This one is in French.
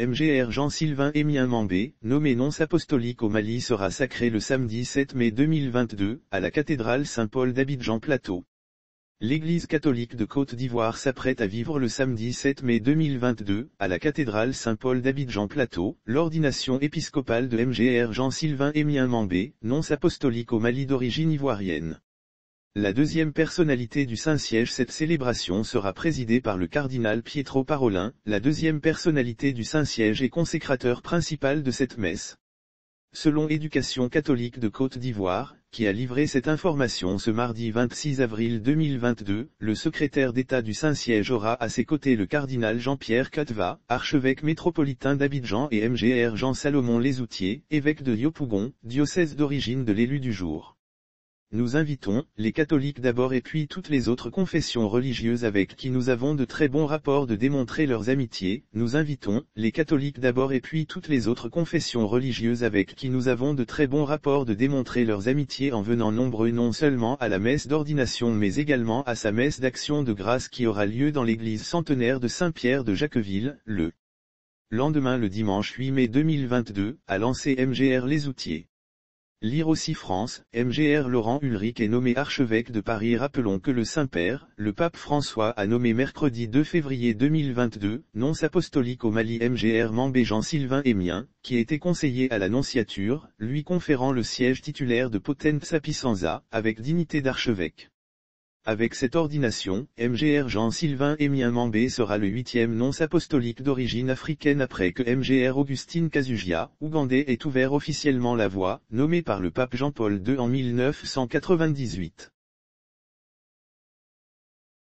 MGR Jean-Sylvain Émien Mambé, nommé nonce apostolique au Mali sera sacré le samedi 7 mai 2022, à la cathédrale Saint-Paul d'Abidjan-Plateau. L'Église catholique de Côte d'Ivoire s'apprête à vivre le samedi 7 mai 2022, à la cathédrale Saint-Paul d'Abidjan-Plateau, l'ordination épiscopale de MGR Jean-Sylvain Émien Mambé, nonce apostolique au Mali d'origine ivoirienne. La deuxième personnalité du Saint-Siège Cette célébration sera présidée par le cardinal Pietro Parolin, la deuxième personnalité du Saint-Siège et consécrateur principal de cette messe. Selon Éducation catholique de Côte d'Ivoire, qui a livré cette information ce mardi 26 avril 2022, le secrétaire d'État du Saint-Siège aura à ses côtés le cardinal Jean-Pierre Catva, archevêque métropolitain d'Abidjan et MGR Jean-Salomon Lesoutier, évêque de Yopougon, diocèse d'origine de l'élu du jour. Nous invitons, les catholiques d'abord et puis toutes les autres confessions religieuses avec qui nous avons de très bons rapports de démontrer leurs amitiés, nous invitons, les catholiques d'abord et puis toutes les autres confessions religieuses avec qui nous avons de très bons rapports de démontrer leurs amitiés en venant nombreux non seulement à la messe d'ordination mais également à sa messe d'action de grâce qui aura lieu dans l'église centenaire de Saint-Pierre de Jacqueville, le lendemain le dimanche 8 mai 2022, à lancer MGR Les Outils. Lire aussi France, MGR Laurent Ulrich est nommé archevêque de Paris. Rappelons que le Saint-Père, le pape François a nommé mercredi 2 février 2022, nonce apostolique au Mali MGR Mambé Jean-Sylvain Émien, qui était conseiller à la nonciature, lui conférant le siège titulaire de Potenza Pisanza, avec dignité d'archevêque. Avec cette ordination, MGR Jean-Sylvain Émien Mambé sera le huitième nonce apostolique d'origine africaine après que MGR Augustine Kazugia, ougandais ait ouvert officiellement la voie, nommé par le pape Jean-Paul II en 1998.